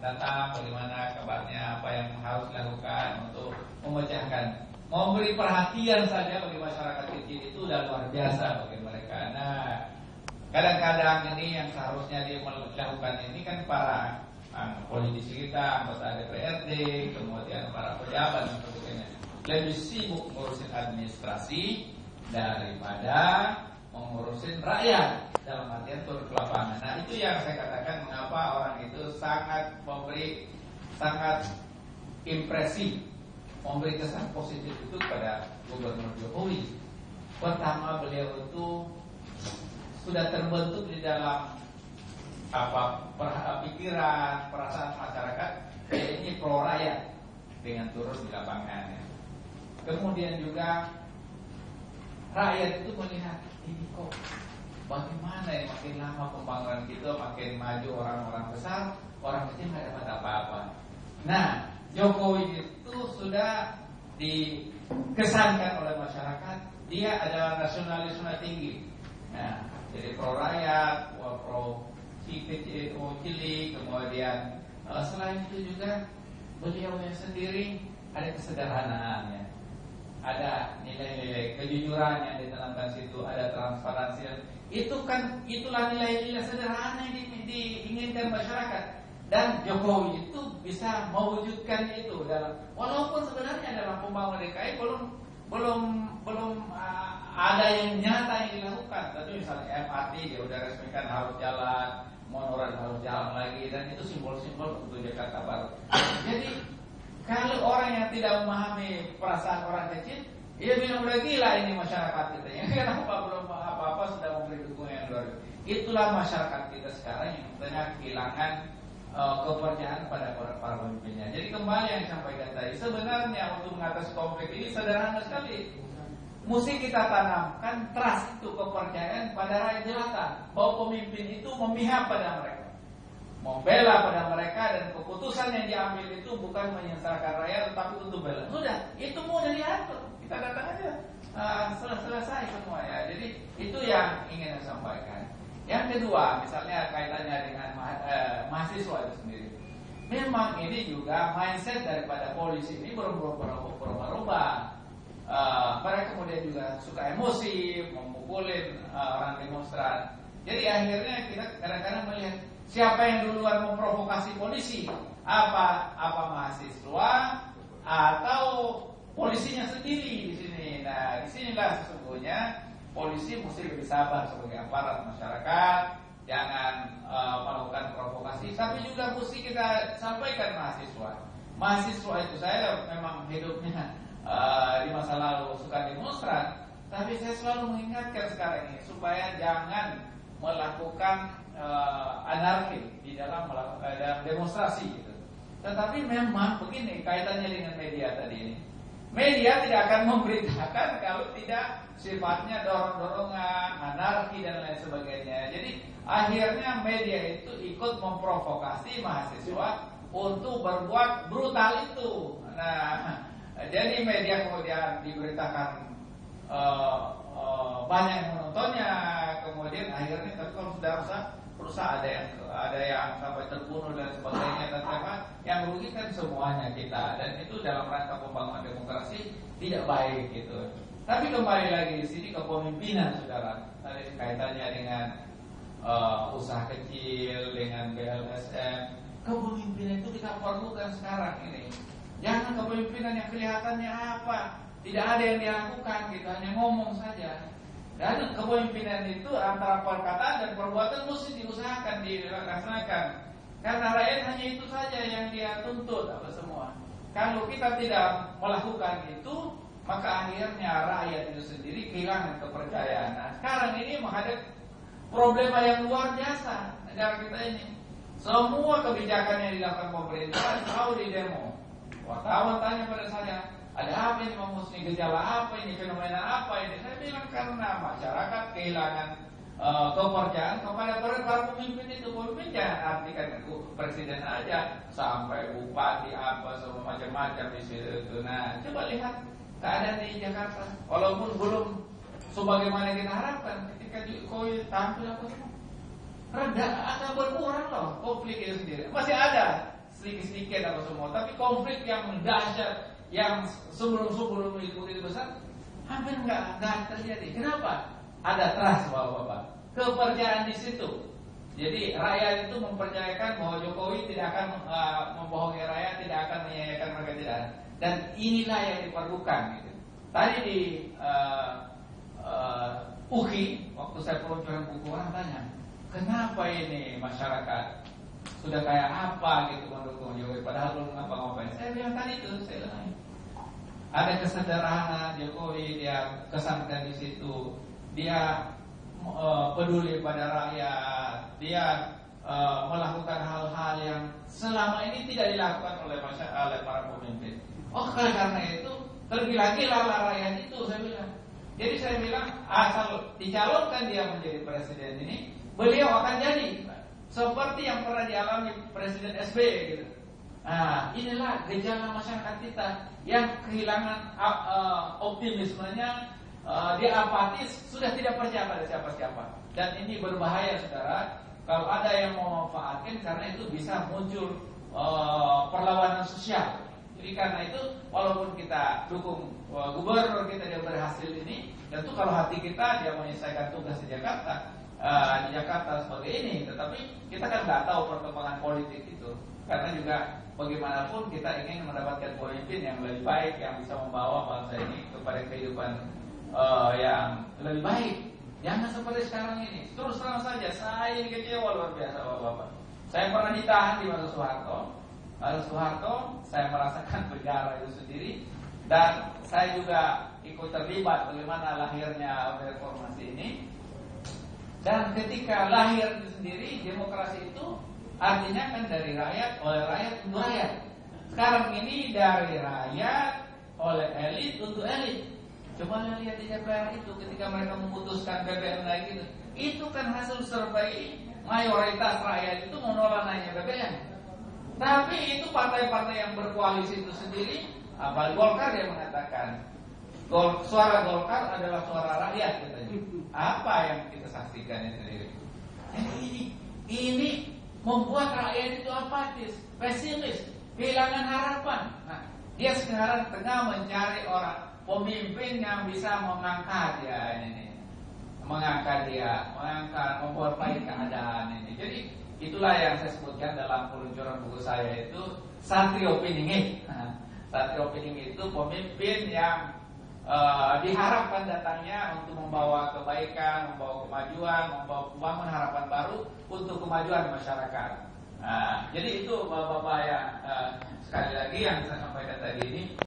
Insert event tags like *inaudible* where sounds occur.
datang bagaimana kabarnya? Apa yang harus dilakukan untuk memecahkan? Memberi perhatian saja bagi masyarakat kecil itu sudah luar biasa bagi mereka. Nah kadang-kadang ini yang seharusnya dia melakukan ini kan para uh, politisi kita anggota DPRD kemudian para pejabat dan sebagainya. Lebih sibuk ngurusin administrasi daripada mengurusin rakyat dalam artian turun ke lapangan. Nah itu yang saya katakan mengapa orang itu sangat memberi sangat impresif memberi kesan positif itu kepada Gubernur Jokowi. Pertama beliau itu sudah terbentuk di dalam apa pikiran perasaan masyarakat ini pro rakyat dengan turun di lapangan. Kemudian juga rakyat itu melihat ini kok bagaimana ya makin lama pembangunan kita makin maju orang-orang besar, orang kecil nggak dapat apa-apa. Nah, Jokowi itu sudah dikesankan oleh masyarakat dia adalah nasionalisme tinggi. Nah, jadi pro rakyat, pro kecil, cili, kemudian uh, selain itu juga beliau yang sendiri ada kesederhanaan ya ada nilai-nilai kejujuran yang ditanamkan situ, ada transparansi. Itu kan itulah nilai-nilai sederhana yang di, diinginkan masyarakat. Dan Jokowi itu bisa mewujudkan itu dalam walaupun sebenarnya dalam pembangunan DKI belum belum belum uh, ada yang nyata yang dilakukan. Tapi misalnya MRT dia udah resmikan harus jalan, monorail harus jalan lagi dan itu simbol-simbol untuk Jakarta Baru. Jadi kalau orang yang tidak memahami perasaan orang kecil, dia bilang udah gila ini masyarakat kita. Ya, *laughs* kenapa belum apa-apa sudah memberi dukungan yang luar biasa. Itulah masyarakat kita sekarang yang tengah kehilangan uh, kepercayaan pada para, para pemimpinnya. Jadi kembali yang disampaikan tadi, sebenarnya untuk mengatasi konflik ini sederhana sekali. Mesti kita tanamkan trust itu kepercayaan pada rakyat jelata bahwa pemimpin itu memihak pada mereka membela pada mereka dan keputusan yang diambil itu bukan menyesalkan rakyat tetapi untuk bela. Sudah, itu mau diatur. Kita datang aja. Uh, selesai semua ya. Jadi itu yang ingin saya sampaikan. Yang kedua, misalnya kaitannya dengan ma uh, mahasiswa itu sendiri. Memang ini juga mindset daripada polisi ini berubah-ubah. Uh, mereka kemudian juga suka emosi, memukulin uh, orang demonstran. Jadi akhirnya kita kadang-kadang melihat Siapa yang duluan memprovokasi polisi? Apa apa mahasiswa atau polisinya sendiri di sini? Nah, di sinilah sesungguhnya polisi mesti lebih sabar sebagai aparat masyarakat, jangan uh, melakukan provokasi, tapi juga mesti kita sampaikan mahasiswa. Mahasiswa itu saya memang hidupnya uh, di masa lalu suka demonstran, tapi saya selalu mengingatkan sekarang ini supaya jangan melakukan uh, anarki di dalam uh, dalam demonstrasi gitu. Tetapi memang begini kaitannya dengan media tadi ini. Media tidak akan memberitakan *laughs* kalau tidak sifatnya dorong-dorongan, anarki dan lain sebagainya. Jadi akhirnya media itu ikut memprovokasi mahasiswa untuk berbuat brutal itu. Nah, *laughs* jadi media kemudian diberitakan uh, uh, banyak yang menontonnya, kemudian akhirnya sudah rusak perusahaan ada yang ada yang sampai terbunuh dan sebagainya dan memang yang merugikan semuanya kita dan itu dalam rangka pembangunan demokrasi tidak baik gitu. Tapi kembali lagi di sini kepemimpinan saudara tadi kaitannya dengan uh, usaha kecil dengan BLSM kepemimpinan itu kita perlukan sekarang ini. Jangan kepemimpinan yang kelihatannya apa, tidak ada yang dilakukan, kita hanya ngomong saja. Dan kepemimpinan itu antara perkataan dan perbuatan mesti diusahakan, dilaksanakan. Karena rakyat hanya itu saja yang dia tuntut apa semua. Kalau kita tidak melakukan itu, maka akhirnya rakyat itu sendiri kehilangan kepercayaan. Nah, sekarang ini menghadapi problema yang luar biasa negara kita ini. Semua kebijakan yang dilakukan pemerintah selalu di demo. Wartawan tanya pada saya, ada apa ini memusni gejala apa ini fenomena apa ini? Saya bilang karena masyarakat kehilangan uh, kepercayaan kepada para, pemimpin itu. Pemimpin jangan artikan presiden aja sampai bupati apa semua macam-macam di situ. Nah, coba lihat keadaan di Jakarta. Walaupun belum sebagaimana kita harapkan ketika Jokowi tampil apa semua. Reda atau berkurang loh konflik itu sendiri. Masih ada sedikit-sedikit apa semua, tapi konflik yang dahsyat yang sebelum-sebelum itu itu besar hampir nggak nggak terjadi. Kenapa? Ada trust bapak-bapak, kepercayaan di situ. Jadi rakyat itu mempercayakan bahwa Jokowi tidak akan uh, membohongi rakyat, tidak akan menyanyikan mereka tidak. Dan inilah yang diperlukan. Gitu. Tadi di uh, uh, UKI waktu saya peluncuran buku orang tanya, kenapa ini masyarakat sudah kayak apa gitu mendukung Jokowi padahal belum ngapa-ngapain. Saya bilang tadi itu, saya bilang ada kesederhanaan Jokowi dia kesankan di situ, dia uh, peduli pada rakyat, dia uh, melakukan hal-hal yang selama ini tidak dilakukan oleh masyarakat oleh para pemimpin. Oh karena itu tergila-gila rakyat itu saya bilang. Jadi saya bilang asal dicalonkan dia menjadi presiden ini, beliau akan jadi seperti yang pernah dialami Presiden SBY gitu. Nah, inilah gejala masyarakat kita yang kehilangan uh, optimismenya, uh, dia apatis, sudah tidak percaya pada siapa-siapa. Dan ini berbahaya, saudara. Kalau ada yang mau manfaatkan, karena itu bisa muncul uh, perlawanan sosial. Jadi karena itu, walaupun kita dukung uh, gubernur kita dia berhasil ini, tentu kalau hati kita dia menyelesaikan tugas di Jakarta, uh, di Jakarta sebagai ini, tetapi kita kan nggak tahu perkembangan politik itu, karena juga bagaimanapun kita ingin mendapatkan pemimpin yang lebih baik yang bisa membawa bangsa ini kepada kehidupan uh, yang lebih baik. Jangan seperti sekarang ini. Terus terang saja, saya ini kecewa luar biasa bapak-bapak. Saya pernah ditahan di masa Soeharto. Masa Soeharto, saya merasakan *laughs* penjara itu sendiri. Dan saya juga ikut terlibat bagaimana lahirnya reformasi ini. Dan ketika lahir sendiri, demokrasi itu Artinya kan dari rakyat, oleh rakyat untuk rakyat. Sekarang ini dari rakyat, oleh elit untuk elit. Coba lihat di DPR itu ketika mereka memutuskan BBM naik itu. Itu kan hasil survei mayoritas rakyat itu menolak naiknya BBM. Tapi itu partai-partai yang berkoalisi itu sendiri, apalagi Golkar yang mengatakan Gol, suara Golkar adalah suara rakyat katanya. Apa yang kita saksikan sendiri? Ini, ini membuat rakyat itu apatis, pesimis, kehilangan harapan. Nah, dia sekarang tengah mencari orang pemimpin yang bisa mengangkat dia ini, mengangkat dia, mengangkat, memperbaiki keadaan ini. Jadi itulah yang saya sebutkan dalam peluncuran buku saya itu Satrio Piningit. Nah, Satrio Piningit itu pemimpin yang uh, diharapkan datangnya untuk membawa kebaikan, membawa kemajuan, membawa membangun harapan baru untuk kemajuan masyarakat. Nah, jadi itu bapak-bapak yang uh, sekali lagi yang saya sampaikan tadi ini